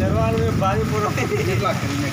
કરવાનું ભારે પૂરો કેટલા કરીને